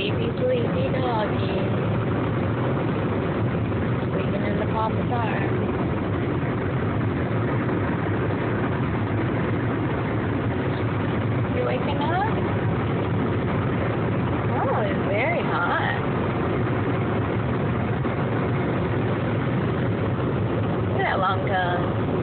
baby sleepy doggy. Sleeping in the papa's arms. You waking up? Oh, it's very hot. Look at that long tongue.